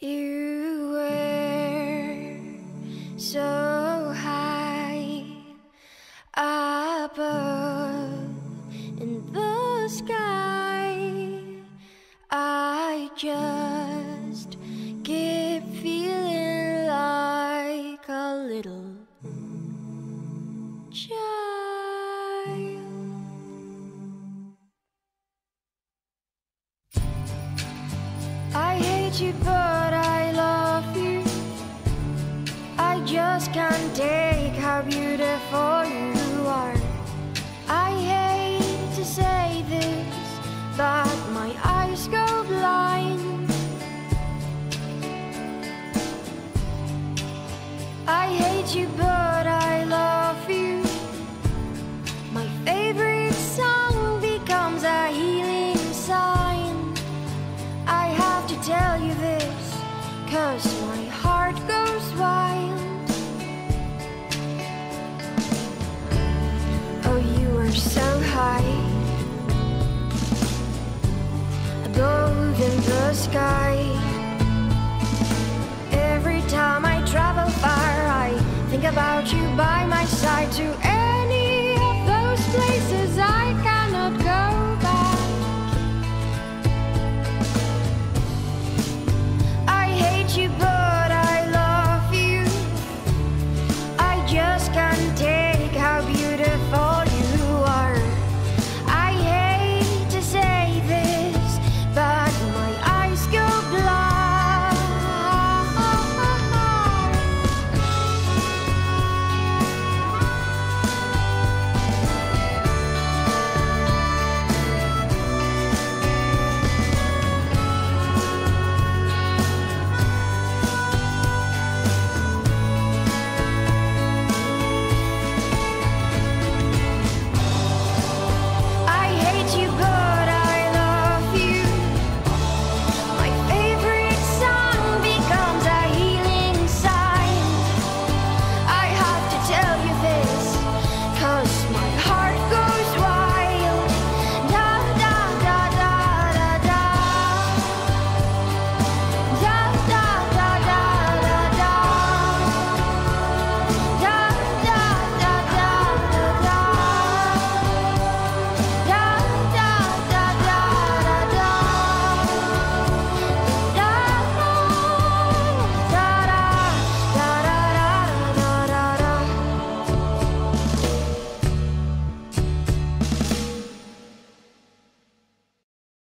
You were so high above in the sky. I just keep feeling like a little child. I hate you, but I can't take how beautiful you are. I hate to say this, but my eyes go blind. I hate you, but I love you. My favorite song becomes a healing sign. I have to tell you this, cause my heart goes wild. Sky. Every time I travel far, I think about you by my side to